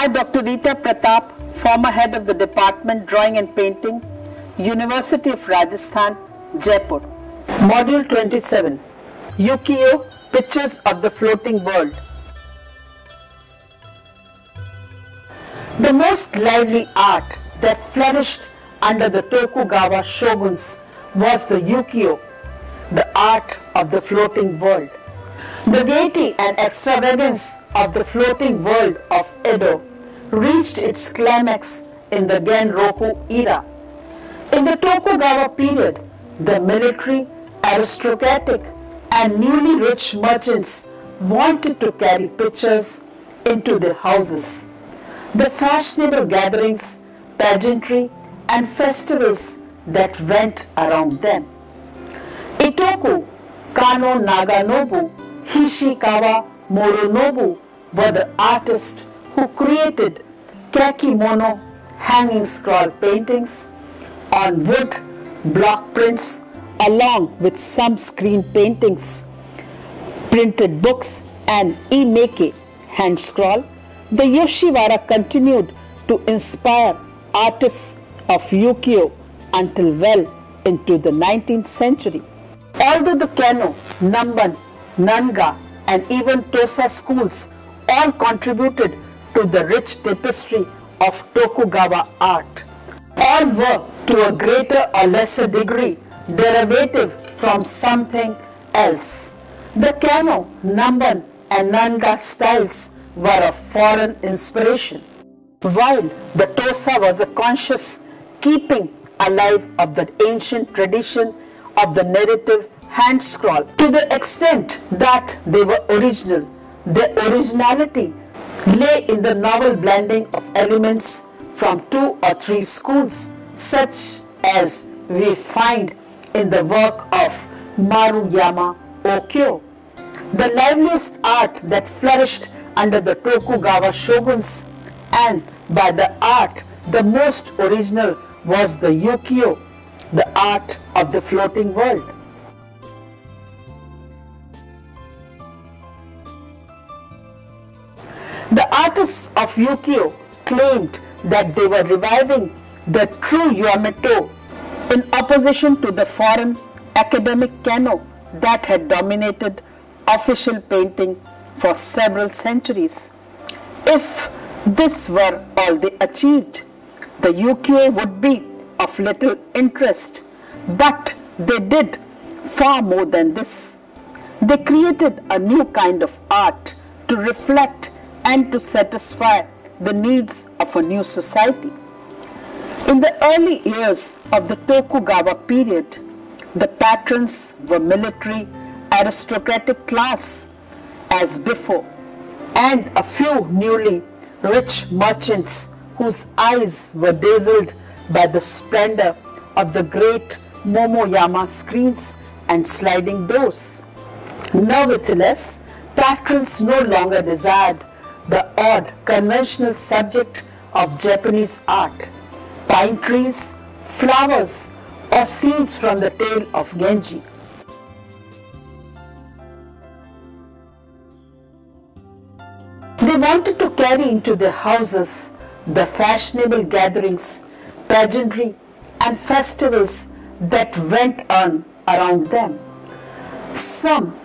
I, Dr. Rita Pratap, former head of the Department Drawing and Painting, University of Rajasthan, Jaipur. Module 27 Ukiyo Pictures of the Floating World. The most lively art that flourished under the Tokugawa shoguns was the ukiyo, the art of the floating world. The gaiety and extravagance of the floating world of Edo reached its climax in the Genroku era. In the Tokugawa period, the military, aristocratic, and newly rich merchants wanted to carry pictures into their houses. The fashionable gatherings, pageantry, and festivals that went around them. Eitoku, Kano Naganobu, Hishikawa Moronobu were the artists who created kakemono hanging scroll paintings on wood block prints along with some screen paintings, printed books and emaki hand scroll. The Yoshiwara continued to inspire artists of ukiyo until well into the 19th century. Although the Kano, Namban, Nanga and even Tosa schools all contributed to the rich tapestry of Tokugawa art. All were to a greater or lesser degree derivative from something else. The Kano, Namban and Nanga styles were of foreign inspiration, while the Tosa was a conscious keeping alive of the ancient tradition of the narrative hand scroll to the extent that they were original. Their originality lay in the novel blending of elements from two or three schools, such as we find in the work of Maruyama Okyo. The liveliest art that flourished under the Tokugawa shoguns and by the art the most original was the ukiyo, the art of the floating world. The artists of ukiyo claimed that they were reviving the true Yamato in opposition to the foreign academic kano that had dominated official painting for several centuries. If this were all they achieved, the ukiyo would be of little interest, but they did far more than this. They created a new kind of art to reflect and to satisfy the needs of a new society. In the early years of the Tokugawa period, the patrons were military aristocratic class as before, and a few newly rich merchants whose eyes were dazzled by the splendor of the great Momoyama screens and sliding doors. Nevertheless, patrons no longer desired the odd conventional subject of Japanese art, pine trees, flowers, or scenes from the tale of Genji. They wanted to carry into their houses the fashionable gatherings, pageantry, and festivals that went on around them. Some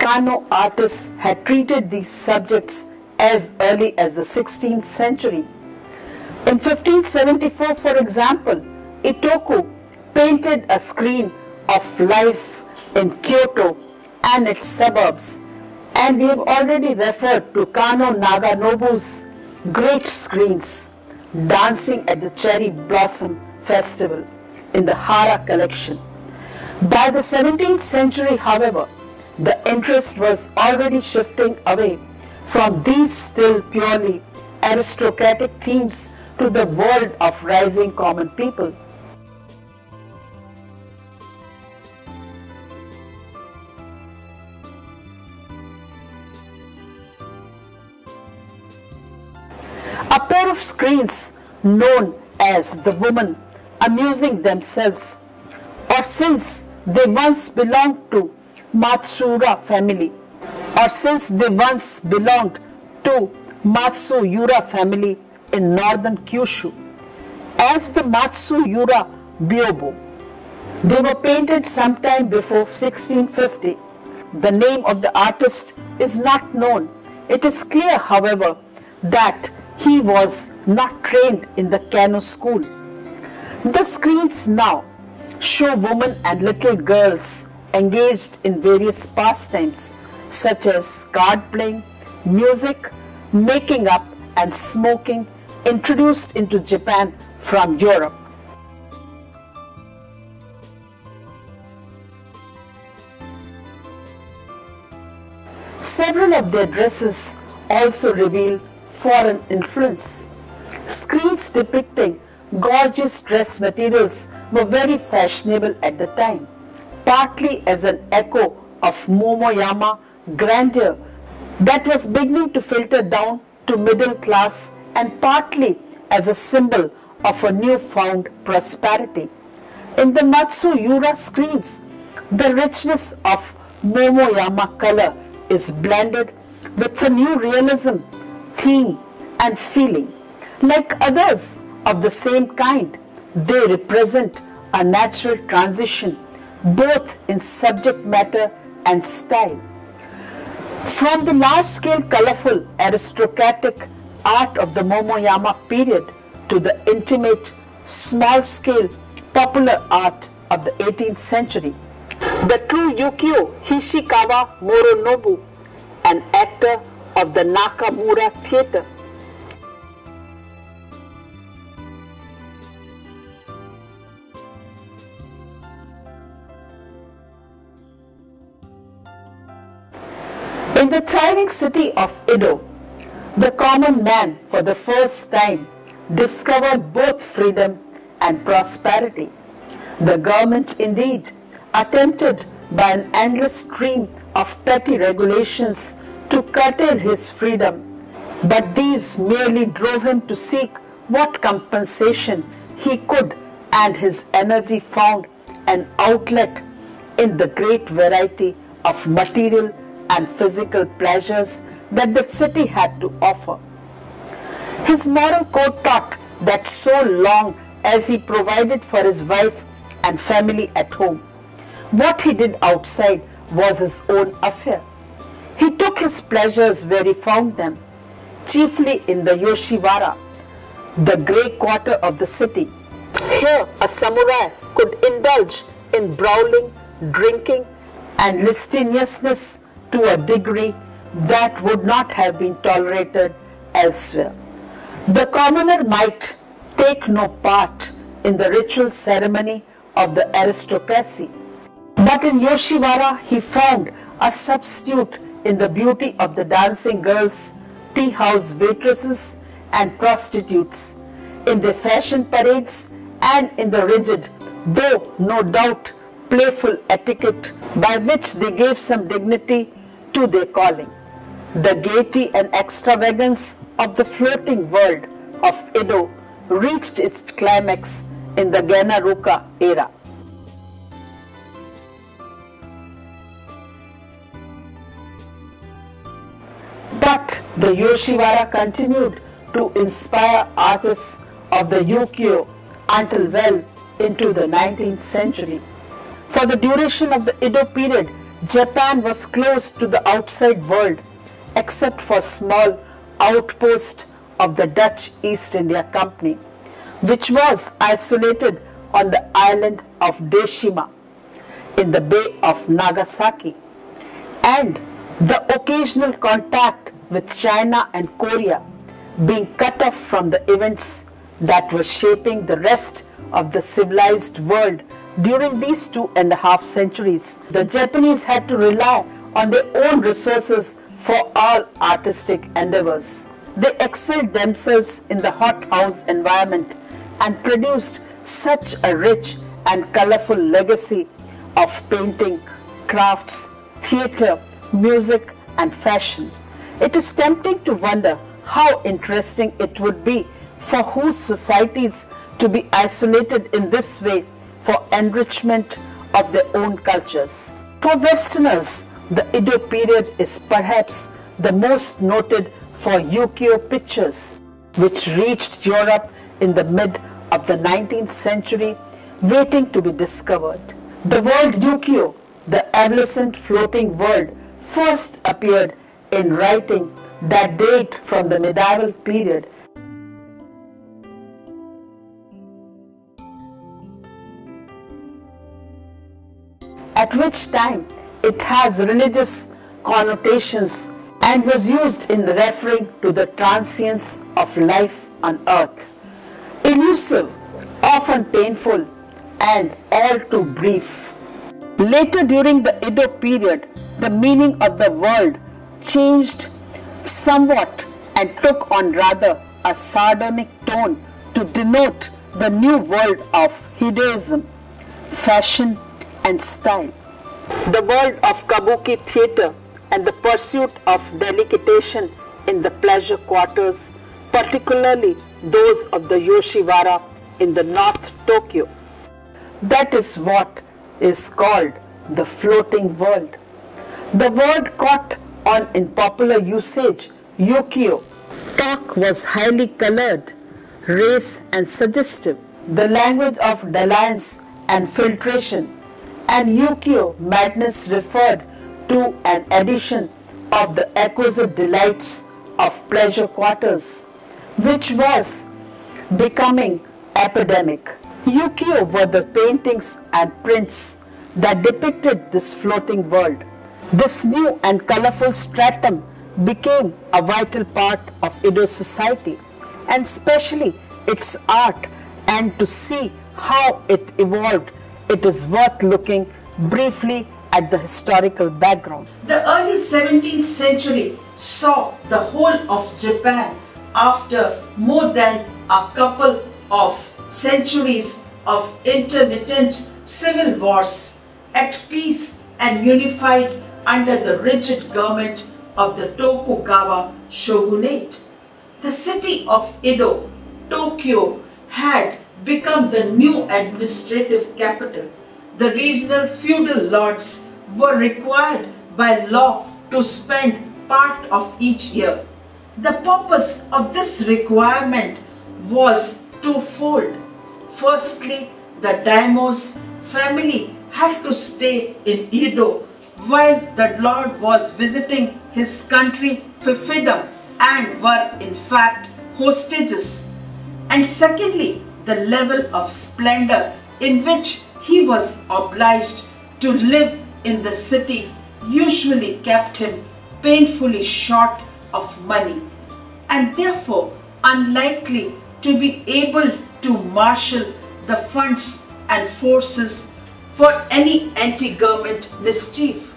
Kano artists had treated these subjects as early as the 16th century. In 1574, for example, Eitoku painted a screen of life in Kyoto and its suburbs, and we have already referred to Kano Naganobu's great screens dancing at the Cherry Blossom Festival in the Hara collection. By the 17th century, however, the interest was already shifting away from these still purely aristocratic themes to the world of rising common people. A pair of screens known as the woman amusing themselves or since they once belonged to Matsuura family or since they once belonged to Matsuura family in northern Kyushu as the Matsuura Byobu. They were painted sometime before 1650. The name of the artist is not known. It is clear, however, that he was not trained in the Kano school. The screens now show women and little girls engaged in various pastimes such as card playing, music, making up and smoking introduced into Japan from Europe. Several of their dresses also reveal foreign influence. Screens depicting gorgeous dress materials were very fashionable at the time, partly as an echo of Momoyama grandeur that was beginning to filter down to middle class and partly as a symbol of a newfound prosperity. In the Matsuura screens, the richness of Momoyama color is blended with a new realism, theme and feeling. Like others of the same kind, they represent a natural transition both in subject matter and style. From the large-scale colorful aristocratic art of the Momoyama period to the intimate small-scale popular art of the 18th century, the true ukiyo Hishikawa Moronobu, an actor of the Nakamura Theatre, thriving city of Edo, the common man for the first time discovered both freedom and prosperity. The government indeed attempted by an endless stream of petty regulations to curtail his freedom, but these merely drove him to seek what compensation he could and his energy found an outlet in the great variety of material and physical pleasures that the city had to offer. His moral code taught that so long as he provided for his wife and family at home, what he did outside was his own affair. He took his pleasures where he found them, chiefly in the Yoshiwara, the grey quarter of the city. Here, a samurai could indulge in brawling, drinking, and licentiousness to a degree that would not have been tolerated elsewhere. The commoner might take no part in the ritual ceremony of the aristocracy, but in Yoshiwara he found a substitute in the beauty of the dancing girls, tea house waitresses and prostitutes, in the fashion parades and in the rigid, though no doubt playful etiquette by which they gave some dignity to their calling. The gaiety and extravagance of the floating world of Edo reached its climax in the Genroku era. But the Yoshiwara continued to inspire artists of the Ukiyo until well into the 19th century. For the duration of the Edo period, Japan was closed to the outside world except for small outpost of the Dutch East India Company, which was isolated on the island of Deshima in the Bay of Nagasaki, and the occasional contact with China and Korea being cut off from the events that were shaping the rest of the civilized world during these two and a half centuries, the Japanese had to rely on their own resources for all artistic endeavors. They excelled themselves in the hothouse environment and produced such a rich and colorful legacy of painting, crafts, theatre, music and fashion. It is tempting to wonder how interesting it would be for whose societies to be isolated in this way for enrichment of their own cultures. For Westerners, the Edo period is perhaps the most noted for ukiyo pictures, which reached Europe in the mid of the 19th century, waiting to be discovered. The word ukiyo, the adolescent floating world, first appeared in writing that date from the medieval period at which time it has religious connotations and was used in referring to the transience of life on earth. Elusive, often painful, and all too brief. Later during the Edo period, the meaning of the world changed somewhat and took on rather a sardonic tone to denote the new world of hedonism, fashion, and style. The world of kabuki theatre and the pursuit of delectation in the pleasure quarters, particularly those of the Yoshiwara in the North Tokyo. That is what is called the floating world. The word caught on in popular usage, ukiyo. Talk was highly colored, race and suggestive. The language of dalliance and filtration and ukiyo madness referred to an addition of the exquisite delights of pleasure quarters, which was becoming epidemic. Ukiyo were the paintings and prints that depicted this floating world. This new and colorful stratum became a vital part of Edo society and especially its art and to see how it evolved it is worth looking briefly at the historical background. The early 17th century saw the whole of Japan after more than a couple of centuries of intermittent civil wars at peace and unified under the rigid government of the Tokugawa shogunate. The city of Edo, Tokyo, had become the new administrative capital. The regional feudal lords were required by law to spend part of each year. The purpose of this requirement was twofold. Firstly, the daimyo's family had to stay in Edo while the lord was visiting his country for fiefdom and were in fact hostages. And secondly, the level of splendor in which he was obliged to live in the city usually kept him painfully short of money and therefore unlikely to be able to marshal the funds and forces for any anti-government mischief.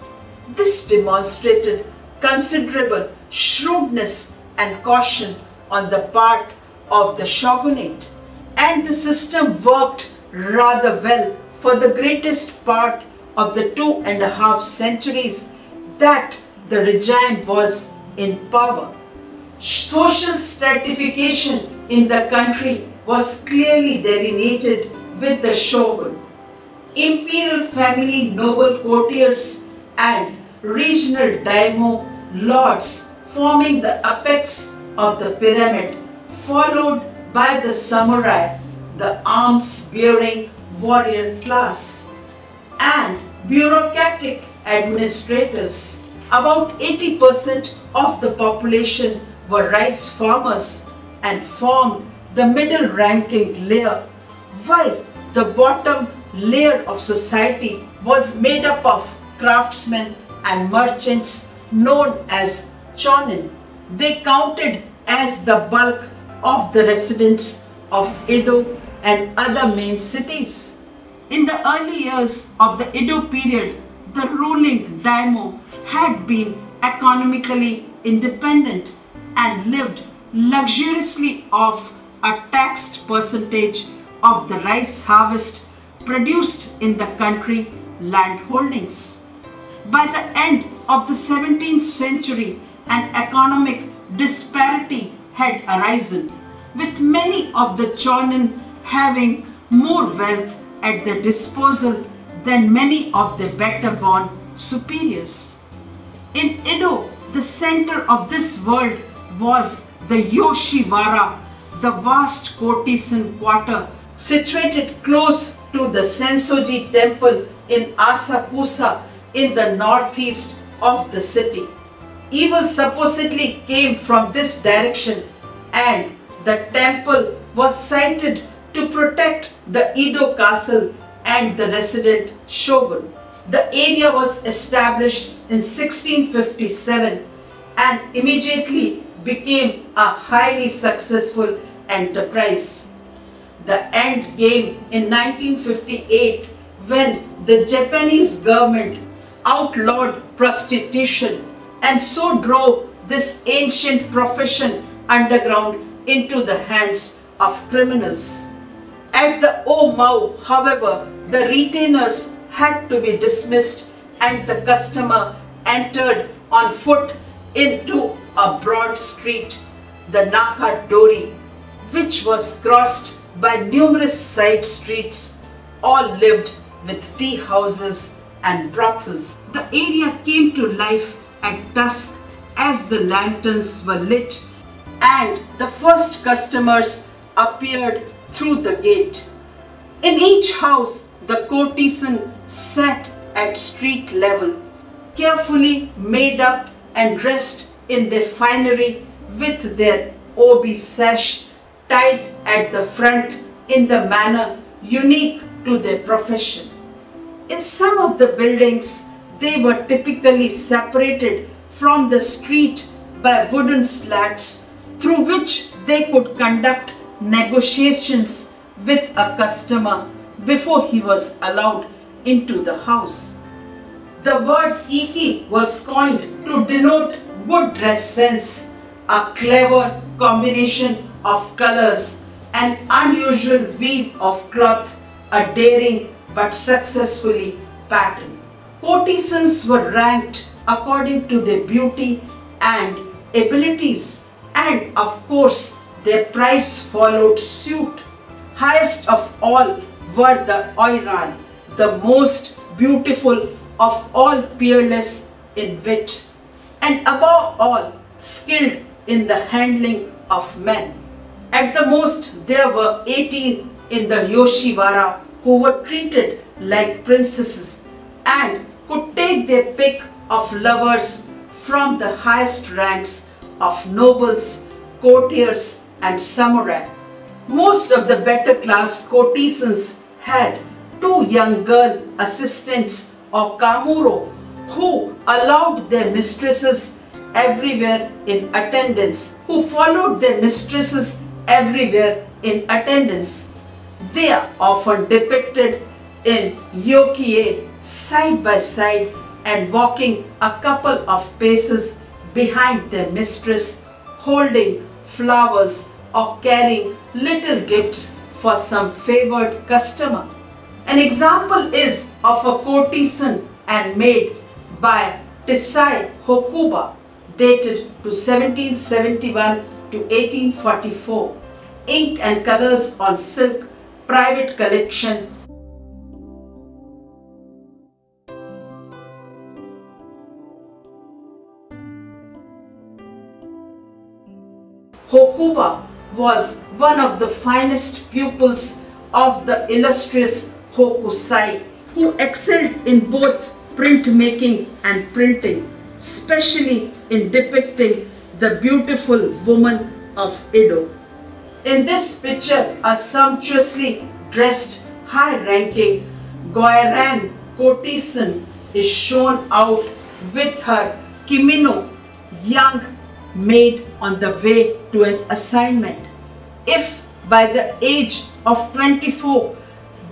This demonstrated considerable shrewdness and caution on the part of the shogunate and the system worked rather well for the greatest part of the two and a half centuries that the regime was in power. Social stratification in the country was clearly delineated with the shogun. Imperial family noble courtiers and regional daimyo lords forming the apex of the pyramid followed by the samurai, the arms-bearing warrior class, and bureaucratic administrators. About 80% of the population were rice farmers and formed the middle ranking layer, while the bottom layer of society was made up of craftsmen and merchants known as chonin. They counted as the bulk of the residents of Edo and other main cities. In the early years of the Edo period, the ruling daimyo had been economically independent and lived luxuriously off a taxed percentage of the rice harvest produced in the country land holdings. By the end of the 17th century, an economic disparity had arisen, with many of the Chonin having more wealth at their disposal than many of their better born superiors. In Edo, the center of this world was the Yoshiwara, the vast courtesan quarter situated close to the Sensoji temple in Asakusa in the northeast of the city. Evil supposedly came from this direction and the temple was sited to protect the Edo castle and the resident shogun. The area was established in 1657 and immediately became a highly successful enterprise. The end came in 1958 when the Japanese government outlawed prostitution and so drove this ancient profession underground into the hands of criminals. At the Omon, however, the retainers had to be dismissed and the customer entered on foot into a broad street, the Naka Dori, which was crossed by numerous side streets, all lived with tea houses and brothels. The area came to life at dusk as the lanterns were lit and the first customers appeared through the gate. In each house, the courtesan sat at street level, carefully made up and dressed in their finery with their obi sash tied at the front in the manner unique to their profession. In some of the buildings, they were typically separated from the street by wooden slats through which they could conduct negotiations with a customer before he was allowed into the house. The word iki was coined to denote good dress sense, a clever combination of colors, an unusual weave of cloth, a daring but successfully pattern. Courtesans were ranked according to their beauty and abilities and of course their price followed suit. Highest of all were the Oiran, the most beautiful of all peerless in wit, and above all skilled in the handling of men. At the most, there were 18 in the Yoshiwara who were treated like princesses and could take their pick of lovers from the highest ranks of nobles, courtiers and samurai. Most of the better class courtesans had two young girl assistants or kamuro who allowed their mistresses everywhere in attendance, who followed their mistresses everywhere in attendance. They are often depicted in ukiyo-e side by side and walking a couple of paces behind their mistress, holding flowers or carrying little gifts for some favored customer. An example is of a courtesan and maid by Teisai Hokuba dated to 1771 to 1844. Ink and colors on silk, private collection. Hokuba was one of the finest pupils of the illustrious Hokusai who excelled in both printmaking and printing, especially in depicting the beautiful woman of Edo. In this picture, a sumptuously dressed, high-ranking Goiran courtesan is shown out with her kimono, young maid on the way to an assignment. If by the age of 24,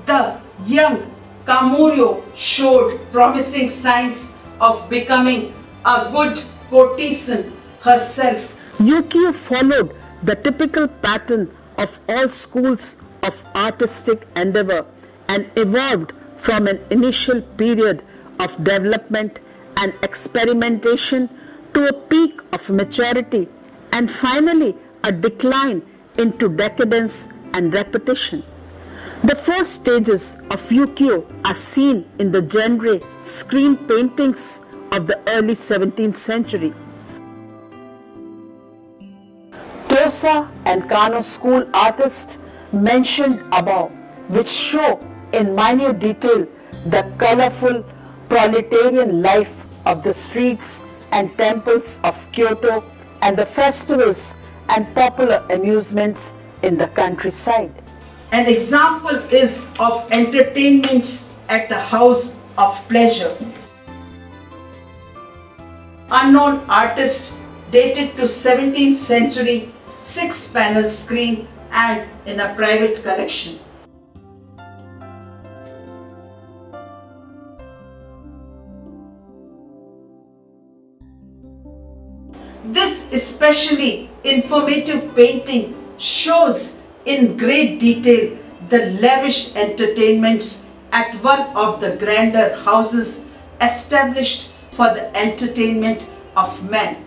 the young Kamuro showed promising signs of becoming a good courtesan herself. Ukiyo followed the typical pattern of all schools of artistic endeavor and evolved from an initial period of development and experimentation to a peak of maturity and finally a decline into decadence and repetition. The first stages of Ukiyo are seen in the genre screen paintings of the early 17th century. Tosa and Kano school artists mentioned above, which show in minute detail the colorful proletarian life of the streets and temples of Kyoto and the festivals and popular amusements in the countryside. An example is of entertainments at the house of pleasure. Unknown artist dated to 17th century, six panel screen and in a private collection. Especially informative painting shows in great detail the lavish entertainments at one of the grander houses established for the entertainment of men.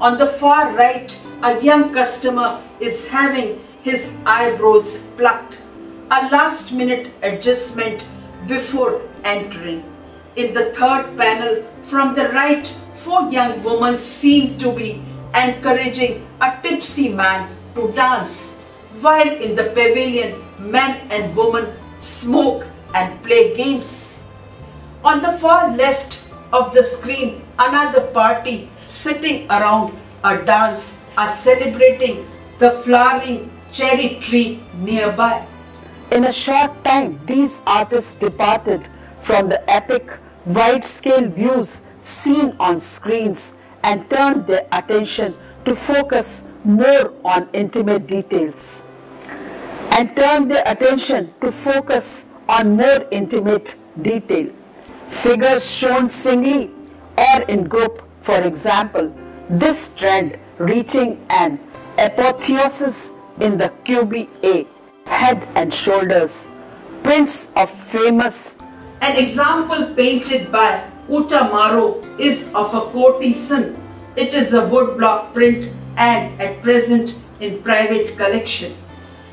On the far right, a young customer is having his eyebrows plucked, a last minute adjustment before entering. In the third panel from the right, four young women seem to be encouraging a tipsy man to dance, while in the pavilion, men and women smoke and play games. On the far left of the screen, another party sitting around a dance are celebrating the flowering cherry tree nearby. In a short time, these artists departed from the epic, wide-scale views seen on screens and turned their attention to focus more on intimate details and turned their attention to focus on more intimate detail. Figures shown singly or in group, for example, this trend reaching an apotheosis in the Kubi-e, head and shoulders, prints of famous. An example painted by Utamaro is of a courtesan. It is a woodblock print and at present in private collection.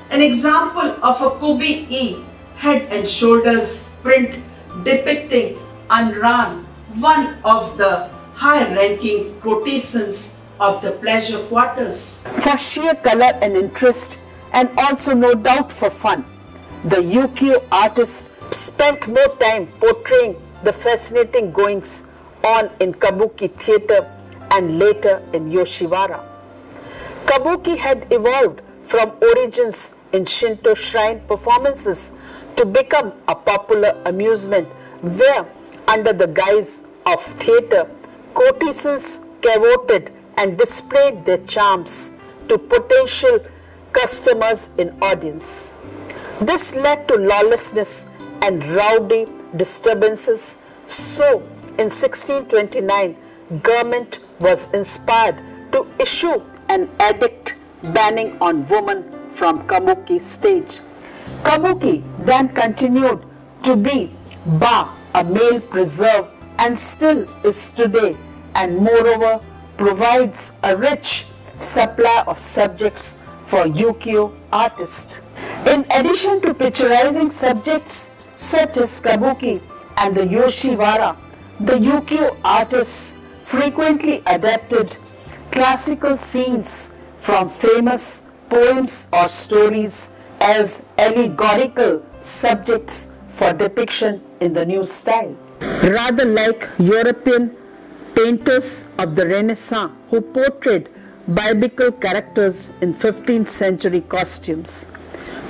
An example of a Kubi-e head and shoulders print depicting Anran, one of the high-ranking courtesans of the pleasure quarters. For sheer color and interest and also no doubt for fun, the ukiyo artist spent more time portraying the fascinating goings on in Kabuki theatre and later in Yoshiwara. Kabuki had evolved from origins in Shinto shrine performances to become a popular amusement where, under the guise of theatre, courtesans cavorted and displayed their charms to potential customers in audience. This led to lawlessness and rowdy disturbances. So, in 1629, government was inspired to issue an edict banning on women from Kabuki stage. Kabuki then continued to be ba, a male preserve and still is today and moreover provides a rich supply of subjects for ukiyo artists. In addition to picturizing subjects such as kabuki and the yoshiwara, the ukiyo artists frequently adapted classical scenes from famous poems or stories as allegorical subjects for depiction in the new style. Rather like European painters of the Renaissance who portrayed biblical characters in 15th century costumes.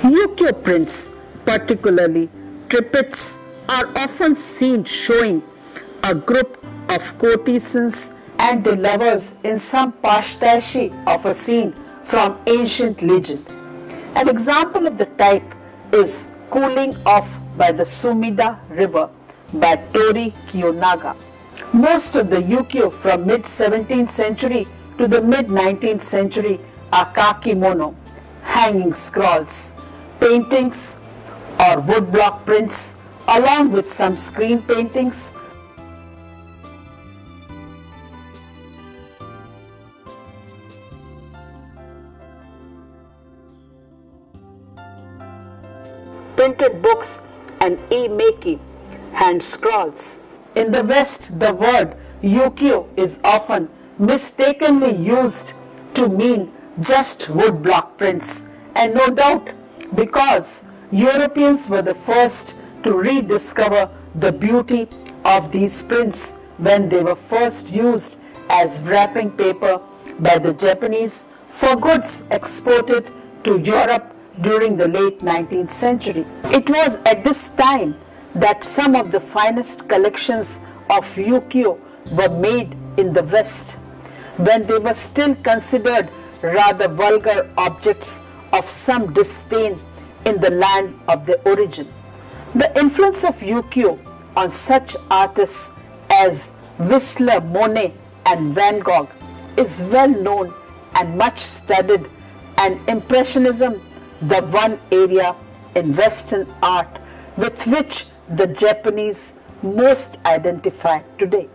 Ukiyo prints, particularly triptychs, are often seen showing a group of courtesans and their lovers in some pastiche of a scene from ancient legend. An example of the type is Cooling Off by the Sumida River by Torii Kiyonaga. Most of the ukiyo from mid 17th century to the mid 19th century are kakemono, hanging scrolls, paintings or woodblock prints along with some screen paintings printed books and e-maki hand scrolls. In the West, the word ukiyo is often mistakenly used to mean just wood block prints and no doubt because Europeans were the first to rediscover the beauty of these prints when they were first used as wrapping paper by the Japanese for goods exported to Europe during the late 19th century. It was at this time that some of the finest collections of ukiyo were made in the West, when they were still considered rather vulgar objects of some disdain in the land of their origin. The influence of ukiyo on such artists as Whistler, Monet and Van Gogh is well known and much studied and Impressionism the one area in Western art with which the Japanese most identify today.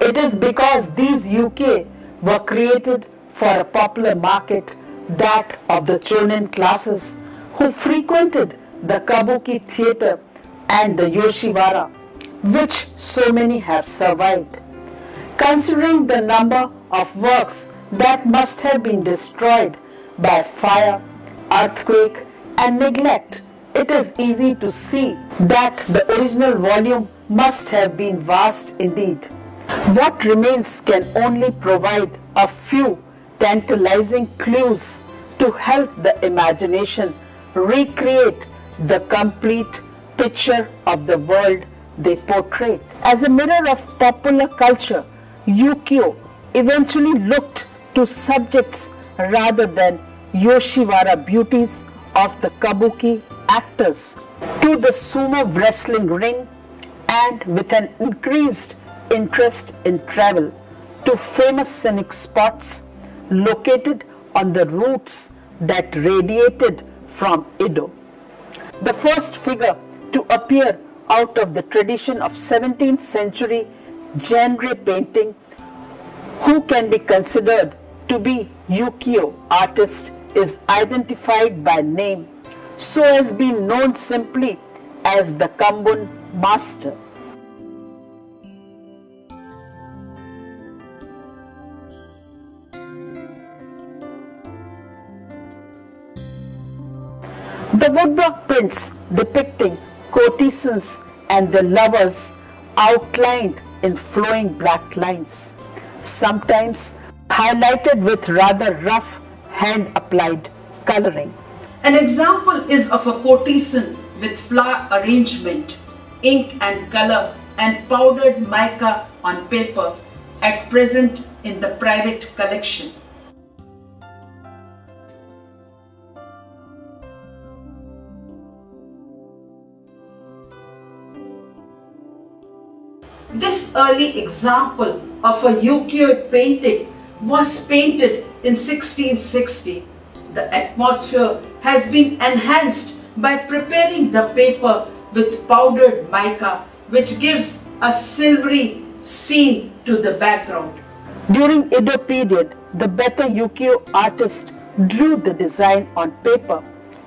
It is because these ukiyo were created for a popular market, that of the chonin classes who frequented the kabuki theatre and the yoshiwara, which so many have survived. Considering the number of works that must have been destroyed by fire, earthquake and neglect, it is easy to see that the original volume must have been vast indeed. What remains can only provide a few tantalizing clues to help the imagination recreate the complete picture of the world they portray. As a mirror of popular culture, Ukiyo eventually looked to subjects rather than Yoshiwara beauties of the kabuki actors to the sumo wrestling ring and with an increased interest in travel to famous scenic spots located on the routes that radiated from Edo. The first figure to appear out of the tradition of 17th century genre painting who can be considered to be ukiyo artist is identified by name so has been known simply as the Kambun master. Woodblock prints depicting courtesans and their lovers outlined in flowing black lines, sometimes highlighted with rather rough hand applied coloring. An example is of a courtesan with flower arrangement, ink and color and powdered mica on paper at present in the private collection. This early example of a ukiyo painting was painted in 1660. The atmosphere has been enhanced by preparing the paper with powdered mica which gives a silvery scene to the background. During Edo period, the better ukiyo artist drew the design on paper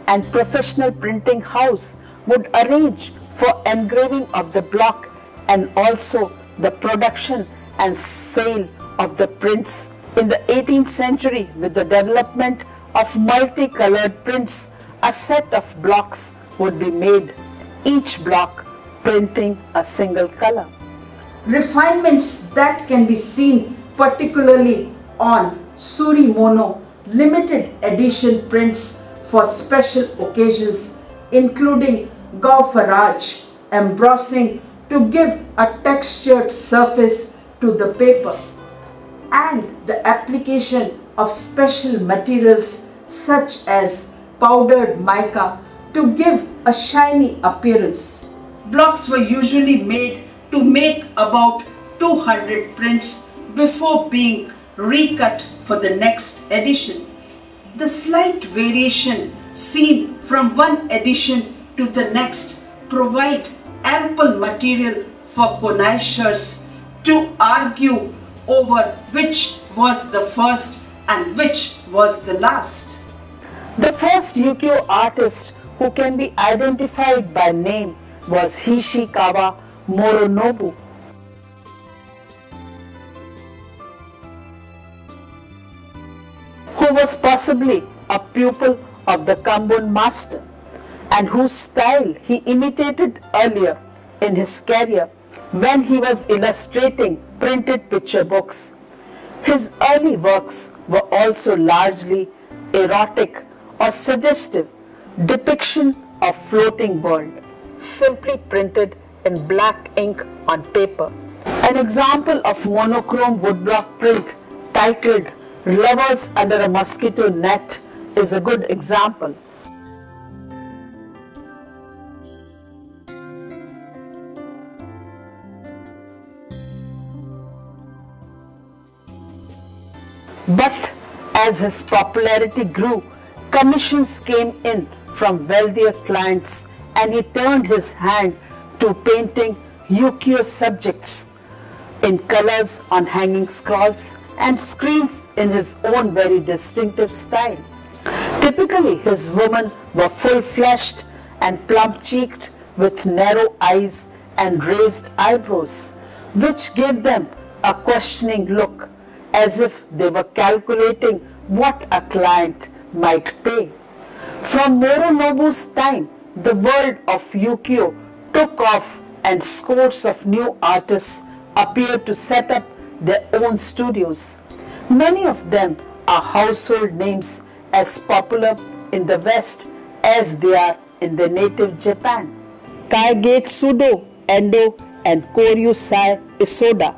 and professional printing house would arrange for engraving of the block and also the production and sale of the prints. In the 18th century, with the development of multicolored prints, a set of blocks would be made, each block printing a single color. Refinements that can be seen particularly on Surimono limited edition prints for special occasions including gauffrage embossing to give a textured surface to the paper and the application of special materials such as powdered mica to give a shiny appearance. Blocks were usually made to make about 200 prints before being recut for the next edition. The slight variation seen from one edition to the next provide ample material for connoisseurs to argue over which was the first and which was the last. The first ukiyo artist who can be identified by name was Hishikawa Moronobu. who who was possibly a pupil of the Kambun master and whose style he imitated earlier in his career when he was illustrating printed picture books. His early works were also largely erotic or suggestive depiction of floating world, simply printed in black ink on paper. An example of monochrome woodblock print titled Lovers Under a Mosquito Net is a good example. But as his popularity grew, commissions came in from wealthier clients and he turned his hand to painting ukiyo subjects in colors on hanging scrolls and screens in his own very distinctive style. Typically, his women were full-fleshed and plump-cheeked with narrow eyes and raised eyebrows, which gave them a questioning look as if they were calculating what a client might pay. From Moronobu's time, the world of ukiyo took off and scores of new artists appeared to set up their own studios. Many of them are household names as popular in the West as they are in their native Japan. Kaigetsudo, Endo, and Koryusai Isoda,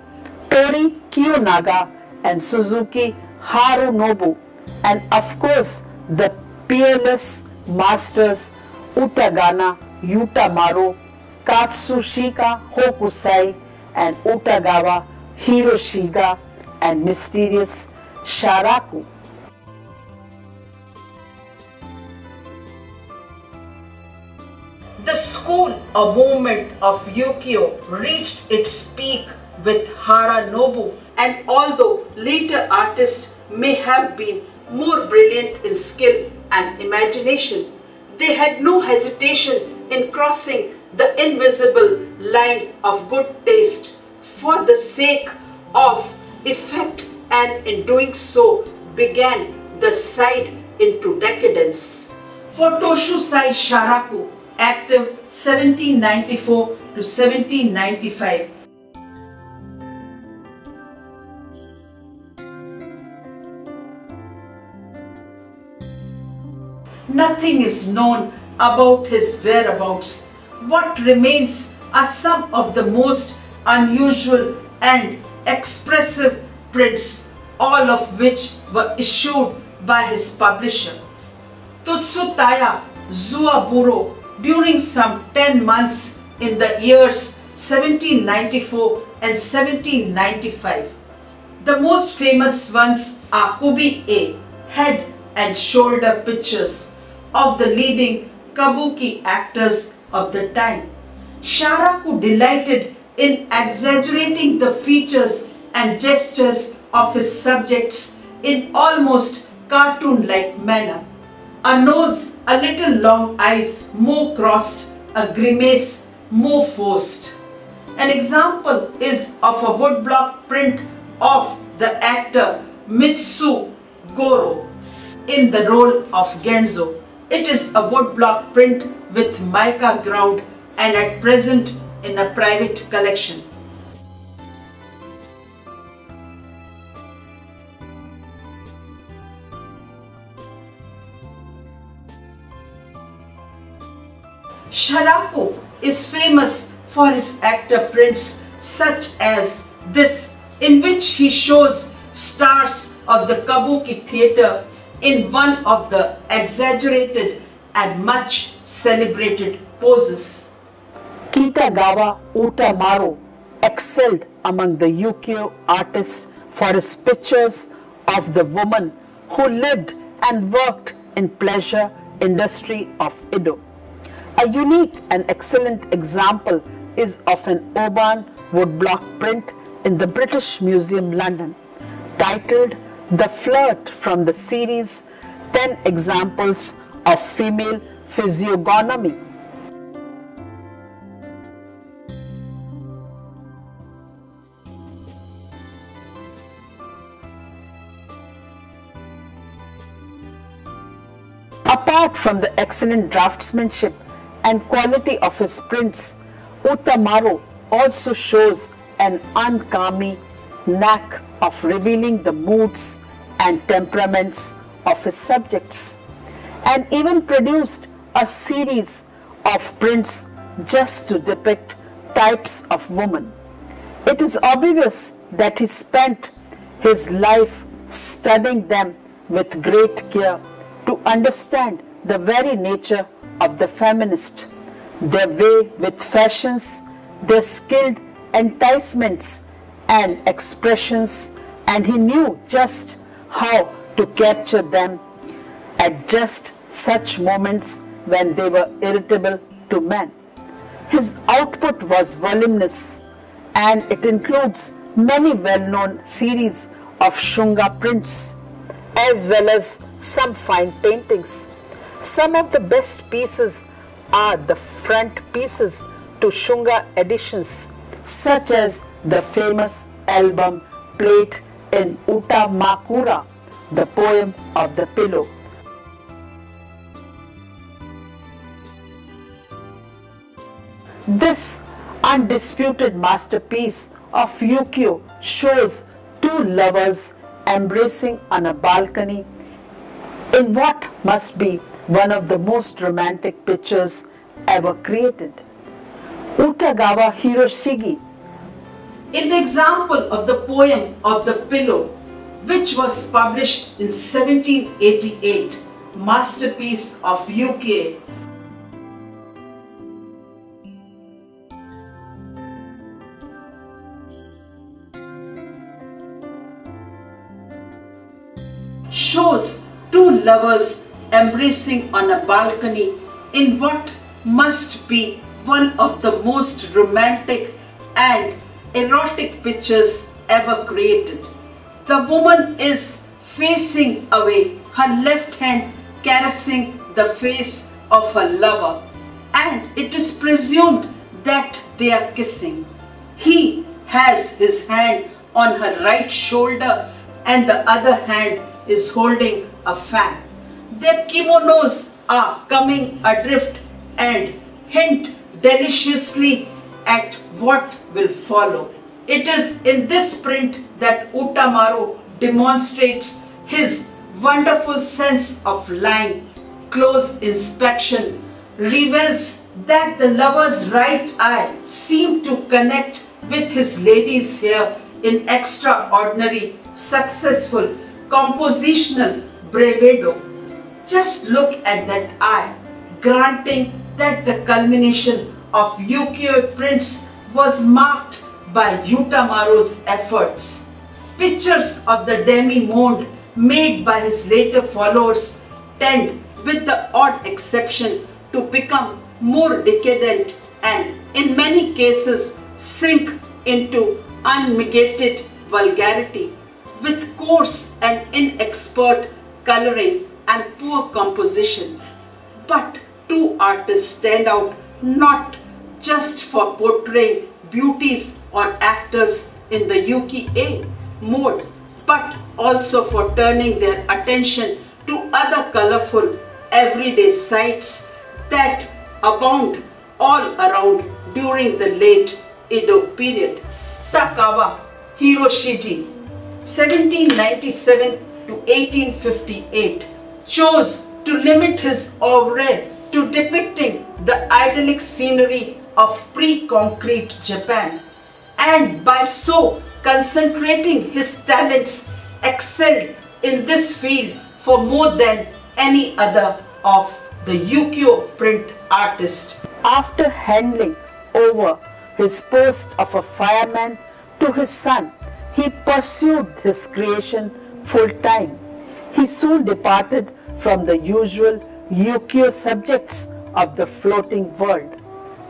Torii Kiyonaga, and Suzuki Harunobu, and of course the peerless masters Utagana Utamaro, Katsushika Hokusai, and Utagawa Hiroshiga, and mysterious Sharaku. The school, a movement of ukiyo, reached its peak with Harunobu and although later artists may have been more brilliant in skill and imagination, they had no hesitation in crossing the invisible line of good taste for the sake of effect and in doing so began the side into decadence. For Toshusai Sharaku, active 1794 to 1795, Nothing is known about his whereabouts. What remains are some of the most unusual and expressive prints, all of which were issued by his publisher. Tsutaya Juzaburo during some 10 months in the years 1794 and 1795. The most famous ones are Kubi-e, head and shoulder pictures of the leading kabuki actors of the time. Sharaku delighted in exaggerating the features and gestures of his subjects in almost cartoon-like manner. A nose a little long, eyes more crossed, a grimace more forced. An example is of a woodblock print of the actor Mitsu Goro in the role of Genzo. It is a woodblock print with mica ground and at present in a private collection. Sharaku is famous for his actor prints such as this in which he shows stars of the Kabuki theatre in one of the exaggerated and much celebrated poses. Kitagawa Utamaro excelled among the ukiyo artists for his pictures of the woman who lived and worked in pleasure industry of Edo. A unique and excellent example is of an Oban woodblock print in the British Museum London titled The Flirt from the series 10 Examples of Female Physiognomy. Apart from the excellent draftsmanship and quality of his prints, Utamaro also shows an uncanny knack of revealing the moods and temperaments of his subjects and even produced a series of prints just to depict types of women. It is obvious that he spent his life studying them with great care to understand the very nature of the feminist, their way with fashions, their skilled enticements and expressions, and he knew just how to capture them at just such moments when they were irritable to men. His output was voluminous and it includes many well-known series of Shunga prints as well as some fine paintings. Some of the best pieces are the front pieces to Shunga editions such as the famous album played in Uta Makura, the poem of the pillow. This undisputed masterpiece of ukiyo shows two lovers embracing on a balcony in what must be one of the most romantic pictures ever created. Utagawa Hiroshige. In the example of the poem of the pillow, which was published in 1788, masterpiece of UK, shows two lovers embracing on a balcony in what must be one of the most romantic and erotic pictures ever created. The woman is facing away, her left hand caressing the face of her lover, and it is presumed that they are kissing. He has his hand on her right shoulder and the other hand is holding a fan. Their kimonos are coming adrift and hint deliciously at what will follow. It is in this print that Utamaro demonstrates his wonderful sense of line. Close inspection reveals that the lover's right eye seemed to connect with his lady's hair in extraordinary, successful compositional bravado. Just look at that eye, granting that the culmination of ukiyo prints was marked by Utamaro's efforts. Pictures of the demi-monde made by his later followers tend, with the odd exception, to become more decadent and, in many cases, sink into unmitigated vulgarity with coarse and inexpert coloring and poor composition. But two artists stand out not just for portraying beauties or actors in the ukiyo mode, but also for turning their attention to other colorful everyday sights that abound all around during the late Edo period. Utagawa Hiroshige 1797 to 1858 chose to limit his oeuvre to depicting the idyllic scenery of pre-concrete Japan and by so concentrating his talents excelled in this field for more than any other of the ukiyo print artist. After handing over his post of a fireman to his son, he pursued his creation full time. He soon departed from the usual ukiyo subjects of the floating world.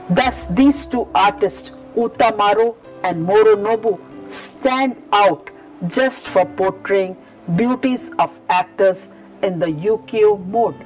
Thus, these two artists, Utamaro and Moronobu, stand out just for portraying beauties of actors in the ukiyo mode.